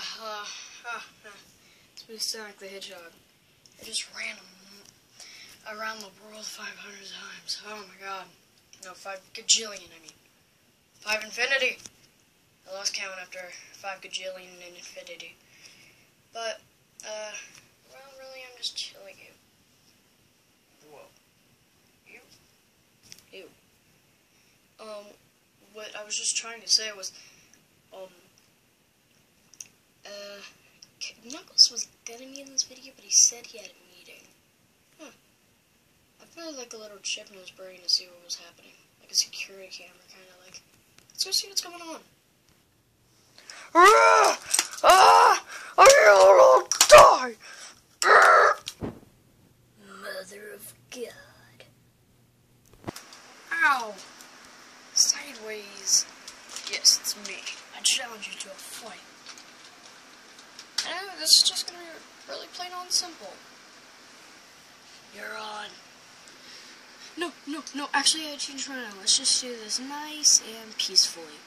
uh, uh, uh, it's me, Sonic the Hedgehog. I just ran around the world 500 times. Oh my god. No, 5 gajillion, I mean. 5 infinity. I lost count after 5 gajillion in infinity. But, uh, well, really, I'm just chilling you. Whoa. You? You. Um, what I was just trying to say was, um, uh, Knuckles was gonna be in this video, but he said he had a meeting. Huh. I felt like a little chip in his brain to see what was happening. Like a security camera, kind of like, let's go see what's going on. Ah! Ah! I will die! Mother of God. Ow! Sideways. Yes, it's me. I challenge you to a fight. And this is just gonna be really plain on simple. You're on. No, no, no, actually I changed my mind. Let's just do this nice and peacefully.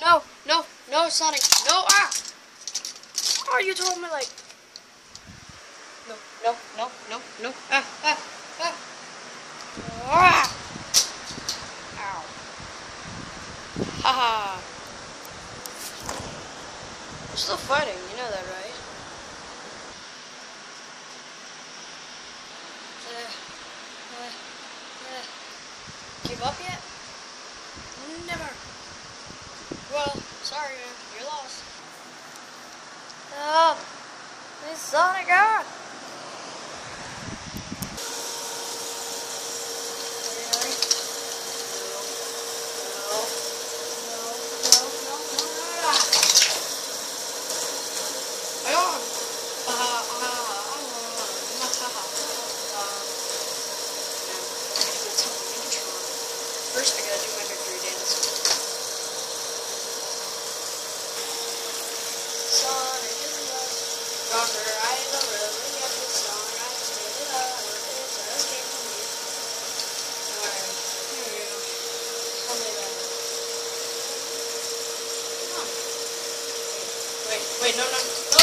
No, no, no, Sonic, no, ah! Oh, you told me like... No, no, no, no, no, ah, ah, ah. Ah! Ow. Haha. We're still fighting, you know that, right? Uh, uh, uh. Give up yet? Never. Well, sorry man, you're lost. Stop! This Sonic! First, I gotta do my victory dance. Sonic is a I we got this song, I just made it up, from. Alright, here we go. I'll. Come on. Wait, wait, no, no, no.